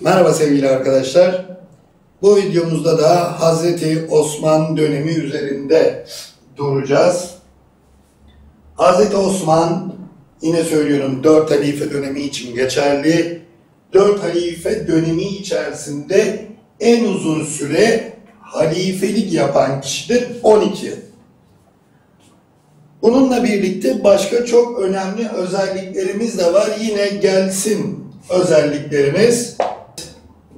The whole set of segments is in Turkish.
Merhaba sevgili arkadaşlar. Bu videomuzda da Hazreti Osman dönemi üzerinde duracağız. Hazreti Osman yine söylüyorum dört halife dönemi için geçerli. Dört halife dönemi içerisinde en uzun süre halifelik yapan kişidir 12 yıl. Bununla birlikte başka çok önemli özelliklerimiz de var. Yine gelsin özelliklerimiz.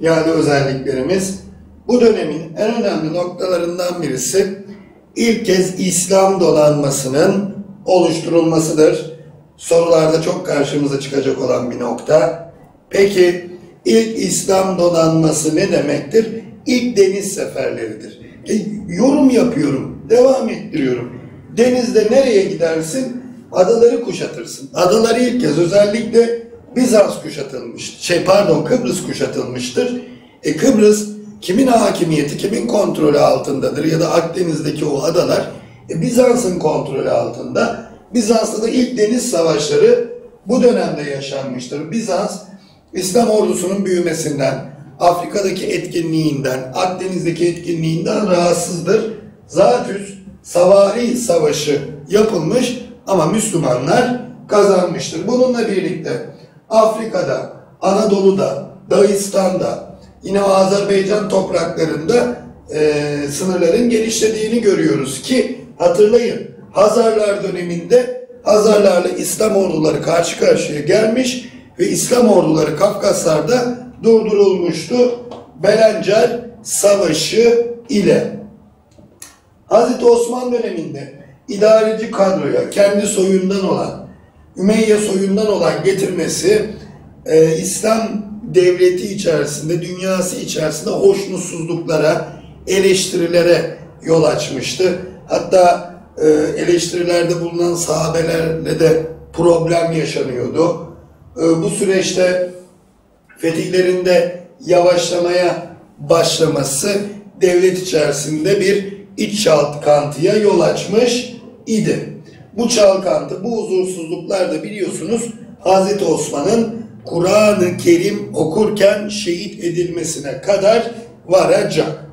Yani özelliklerimiz. Bu dönemin en önemli noktalarından birisi ilk kez İslam donanmasının oluşturulmasıdır. Sorularda çok karşımıza çıkacak olan bir nokta. Peki ilk İslam donanması ne demektir? İlk deniz seferleridir. E, yorum yapıyorum, devam ettiriyorum. Denizde nereye gidersin? Adaları kuşatırsın. Adaları ilk kez özellikle Bizans kuşatılmış. Şey pardon Kıbrıs kuşatılmıştır. E Kıbrıs kimin hakimiyeti, kimin kontrolü altındadır ya da Akdeniz'deki o adalar e, Bizans'ın kontrolü altında. Bizans'ta da ilk deniz savaşları bu dönemde yaşanmıştır. Bizans İslam ordusunun büyümesinden, Afrika'daki etkinliğinden, Akdeniz'deki etkinliğinden rahatsızdır. Zatüs Savari Savaşı yapılmış ama Müslümanlar kazanmıştır. Bununla birlikte Afrika'da, Anadolu'da, Dağıstan'da, yine Azerbaycan topraklarında e, sınırların genişlediğini görüyoruz ki hatırlayın Hazarlar döneminde Hazarlarla İslam orduları karşı karşıya gelmiş ve İslam orduları Kafkaslar'da durdurulmuştu. Belencer Savaşı ile. Hazreti Osman döneminde idareci kadroya kendi soyundan olan, Ümeyye soyundan olan getirmesi e, İslam devleti içerisinde, dünyası içerisinde hoşnutsuzluklara, eleştirilere yol açmıştı. Hatta e, eleştirilerde bulunan sahabelerle de problem yaşanıyordu. E, bu süreçte fetihlerinde yavaşlamaya başlaması devlet içerisinde bir iç çalkantıya yol açmış idi. Bu çalkantı, bu huzursuzluklar da biliyorsunuz Hazreti Osman'ın Kur'an-ı Kerim okurken şehit edilmesine kadar varacak.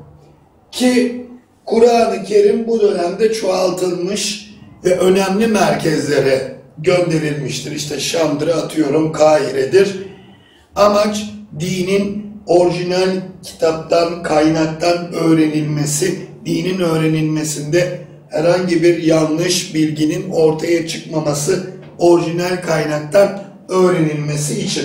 Ki Kur'an-ı Kerim bu dönemde çoğaltılmış ve önemli merkezlere gönderilmiştir. İşte Şam'dır atıyorum, Kahire'dir. Amaç dinin orijinal kitaptan, kaynaktan öğrenilmesi, dinin öğrenilmesinde herhangi bir yanlış bilginin ortaya çıkmaması, orijinal kaynaktan öğrenilmesi için.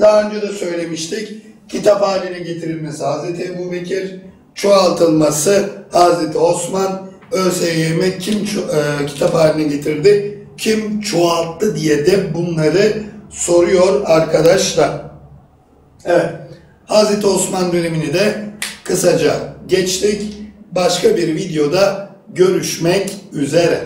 Daha önce de söylemiştik, kitap haline getirilmesi Hazreti Ebu Bekir, çoğaltılması Hazreti Osman, ÖSYM kim e, kitap haline getirdi, kim çoğalttı diye de bunları soruyor arkadaşlar. Evet, Hazreti Osman dönemini de kısaca geçtik. Başka bir videoda görüşmek üzere.